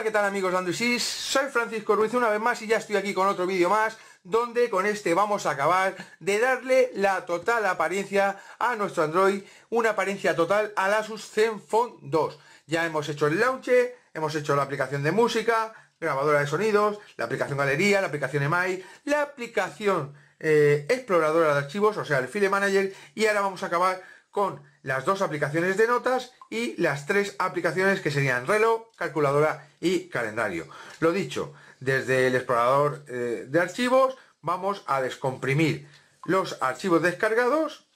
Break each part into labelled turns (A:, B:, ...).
A: Hola, ¿qué tal amigos Android Soy Francisco Ruiz una vez más y ya estoy aquí con otro vídeo más donde con este vamos a acabar de darle la total apariencia a nuestro Android, una apariencia total al Asus Zenfone 2. Ya hemos hecho el launcher, hemos hecho la aplicación de música, grabadora de sonidos, la aplicación galería, la aplicación EMAI, la aplicación eh, exploradora de archivos, o sea, el File Manager, y ahora vamos a acabar con las dos aplicaciones de notas y las tres aplicaciones que serían reloj, calculadora y calendario. Lo dicho, desde el explorador eh, de archivos vamos a descomprimir los archivos descargados.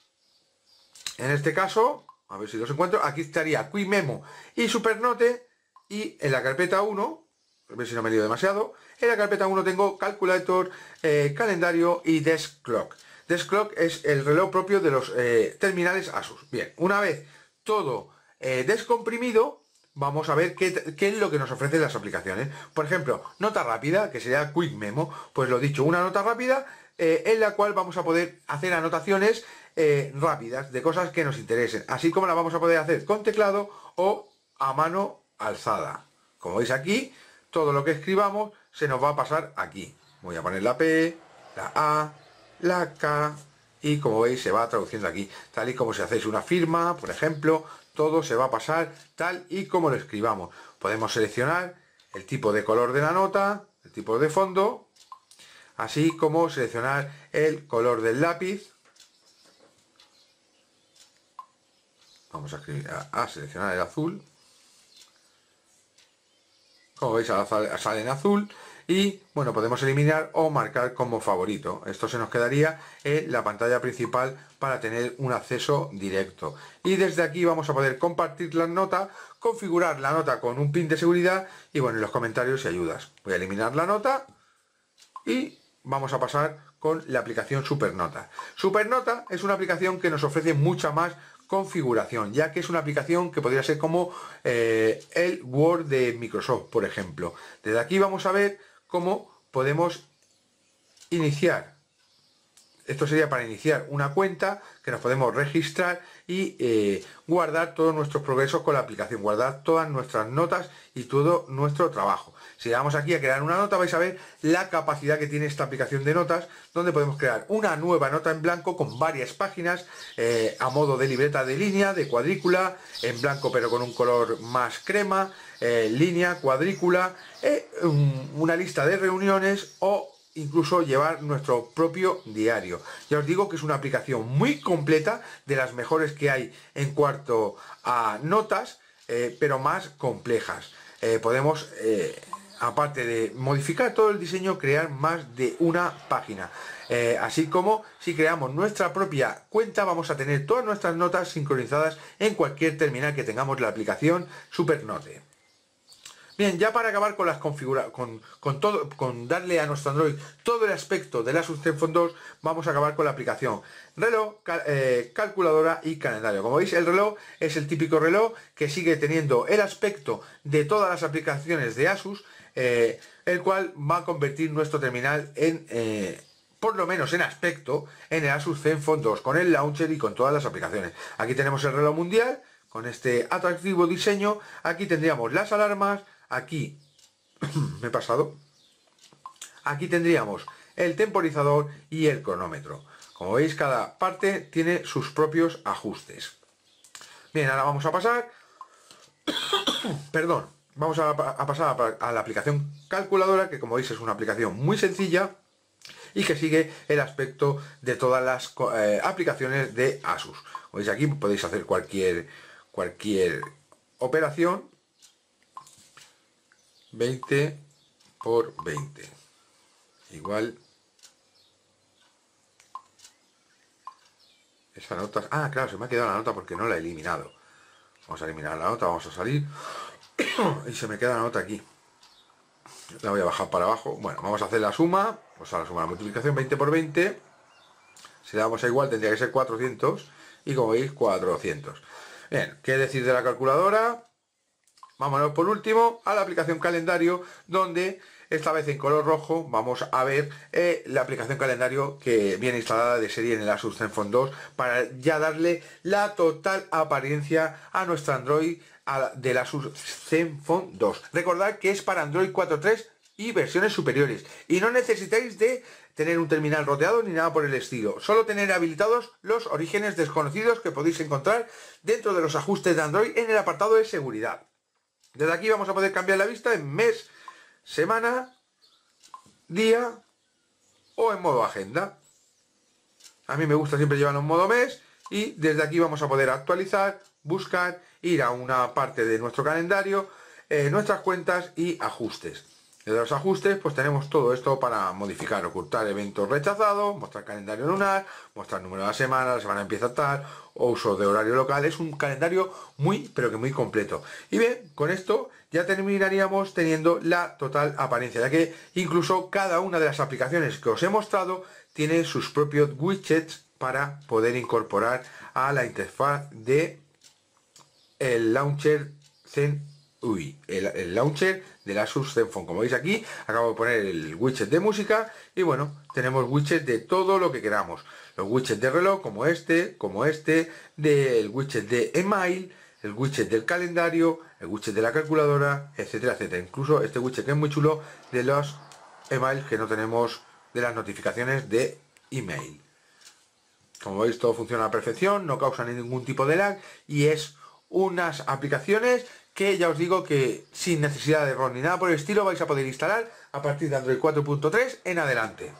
A: En este caso, a ver si los encuentro, aquí estaría Quick Memo y Supernote y en la carpeta 1, a ver si no me lío demasiado, en la carpeta 1 tengo Calculator, eh, Calendario y Desk Clock. Desk Clock es el reloj propio de los eh, terminales Asus. Bien, una vez todo eh, descomprimido, vamos a ver qué, es lo que nos ofrecen las aplicaciones. Por ejemplo, nota rápida, que sería Quick Memo, pues lo dicho, una nota rápida eh, en la cual vamos a poder hacer anotaciones rápidas de cosas que nos interesen, así como la vamos a poder hacer con teclado o a mano alzada. Como veis aquí, todo lo que escribamos se nos va a pasar aquí. Voy a poner la P, la A, la K y como veis se va traduciendo aquí, tal y como si hacéis una firma, por ejemplo, todo se va a pasar tal y como lo escribamos. Podemos seleccionar el tipo de color de la nota, el tipo de fondo, así como seleccionar el color del lápiz. Vamos a, escribir, a, seleccionar el azul. Como veis sale en azul y bueno podemos eliminar o marcar como favorito. Esto se nos quedaría en la pantalla principal para tener un acceso directo. Y desde aquí vamos a poder compartir la nota configurar la nota con un pin de seguridad y bueno en los comentarios y ayudas. Voy a eliminar la nota y vamos a pasar con la aplicación Supernota. Supernota es una aplicación que nos ofrece mucha más configuración, ya que es una aplicación que podría ser como eh, el Word de Microsoft, por ejemplo. Desde aquí vamos a ver cómo podemos iniciar. Esto sería para iniciar una cuenta que nos podemos registrar y eh, guardar todos nuestros progresos con la aplicación, guardar todas nuestras notas y todo nuestro trabajo. Si le damos aquí a crear una nota vais a ver la capacidad que tiene esta aplicación de notas donde podemos crear una nueva nota en blanco con varias páginas eh, a modo de libreta de línea, de cuadrícula, en blanco pero con un color más crema, eh, línea, cuadrícula, una lista de reuniones o incluso llevar nuestro propio diario. Ya os digo que es una aplicación muy completa, de las mejores que hay en cuanto a notas, eh, pero más complejas. podemos, aparte de modificar todo el diseño, crear más de una página. así como si creamos nuestra propia cuenta vamos a tener todas nuestras notas sincronizadas en cualquier terminal que tengamos la aplicación Supernote. Bien, ya para acabar con las configuraciones, con, todo, con darle a nuestro Android todo el aspecto de la Zenfone 2, vamos a acabar con la aplicación reloj, eh, calculadora y calendario. Como veis, el reloj es el típico reloj que sigue teniendo el aspecto de todas las aplicaciones de Asus, eh, el cual va a convertir nuestro terminal en... Eh, por lo menos en aspecto, en el Asus Zenfone 2, con el launcher y con todas las aplicaciones. Aquí tenemos el reloj mundial, con este atractivo diseño. Aquí tendríamos las alarmas, aquí me he pasado. Aquí tendríamos el temporizador y el cronómetro. Como veis cada parte tiene sus propios ajustes. Bien ahora vamos a pasar. Perdón vamos a, pasar a, la aplicación calculadora que como veis es una aplicación muy sencilla y que sigue el aspecto de todas las eh, aplicaciones de Asus. Como veis aquí podéis hacer cualquier cualquier operación 20 por 20 igual. Esa nota ah claro se me ha quedado la nota porque no la he eliminado. Vamos a eliminar la nota vamos a salir. Y se me queda la nota aquí. La voy a bajar para abajo. Bueno vamos a hacer la suma. O sea la suma la multiplicación 20 por 20 si le damos a igual tendría que ser 400 y como veis 400 bien qué decir de la calculadora Vámonos por último a la aplicación calendario donde esta vez en color rojo vamos a ver eh, la aplicación calendario que viene instalada de serie en el Asus Zenfone 2 para ya darle la total apariencia a nuestro Android del Asus Zenfone 2. Recordad que es para Android 4.3 y versiones superiores y no necesitáis de tener un terminal roteado ni nada por el estilo. Solo tener habilitados los orígenes desconocidos que podéis encontrar dentro de los ajustes de Android en el apartado de seguridad. Desde aquí vamos a poder cambiar la vista en mes, semana, día o en modo agenda. A mí me gusta siempre llevarlo en modo mes y desde aquí vamos a poder actualizar, buscar, ir a una parte de nuestro calendario, eh, nuestras cuentas y ajustes. De los ajustes, pues tenemos todo esto para modificar, ocultar eventos rechazados, mostrar calendario lunar, mostrar número de la semana, la semana empieza tal, o uso de horario local. Es un calendario muy, pero que muy completo. Y bien, con esto ya terminaríamos teniendo la total apariencia, ya que incluso cada una de las aplicaciones que os he mostrado tiene sus propios widgets para poder incorporar a la interfaz de el launcher Zen UI, el, launcher de la Asus Zenfone. Como veis aquí, acabo de poner el widget de música y bueno, tenemos widgets de todo lo que queramos. Los widgets de reloj como este, como este, del widget de email, el widget del calendario, el widget de la calculadora, etcétera, etcétera. Incluso este widget que es muy chulo de los emails que no tenemos de las notificaciones de email. Como veis todo funciona a perfección, no causa ningún tipo de lag y es unas aplicaciones que ya os digo que sin necesidad de ROM ni nada por el estilo vais a poder instalar a partir de Android 4.3 en adelante.